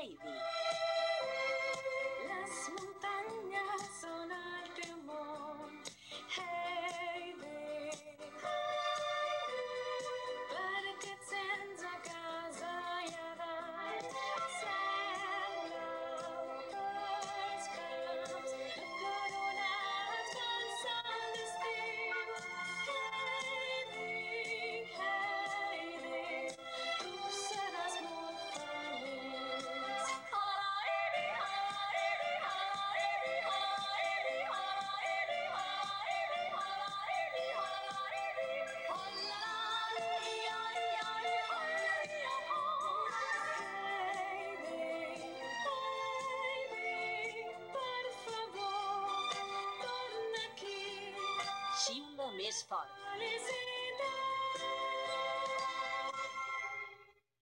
baby. Més fort.